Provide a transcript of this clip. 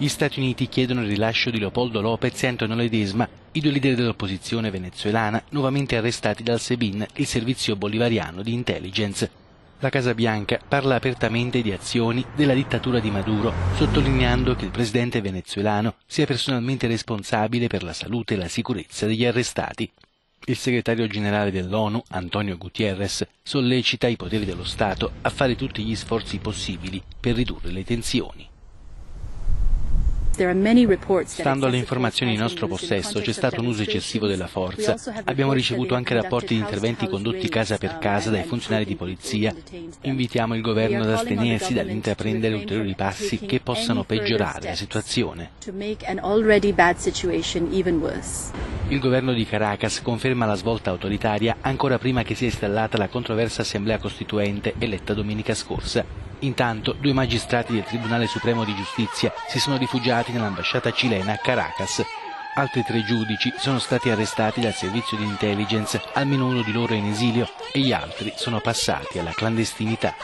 Gli Stati Uniti chiedono il rilascio di Leopoldo Lopez e Antonio Ledesma, i due leader dell'opposizione venezuelana nuovamente arrestati dal SEBIN, il servizio bolivariano di intelligence. La Casa Bianca parla apertamente di azioni della dittatura di Maduro, sottolineando che il presidente venezuelano sia personalmente responsabile per la salute e la sicurezza degli arrestati. Il segretario generale dell'ONU, Antonio Gutierrez, sollecita i poteri dello Stato a fare tutti gli sforzi possibili per ridurre le tensioni. Stando alle informazioni in nostro possesso c'è stato un uso eccessivo della forza. Abbiamo ricevuto anche rapporti di interventi condotti casa per casa dai funzionari di polizia. Invitiamo il governo ad astenersi dall'intraprendere ulteriori passi che possano peggiorare la situazione. Il governo di Caracas conferma la svolta autoritaria ancora prima che sia installata la controversa assemblea costituente eletta domenica scorsa. Intanto due magistrati del Tribunale Supremo di Giustizia si sono rifugiati nell'ambasciata cilena a Caracas. Altri tre giudici sono stati arrestati dal servizio di intelligence, almeno uno di loro è in esilio e gli altri sono passati alla clandestinità.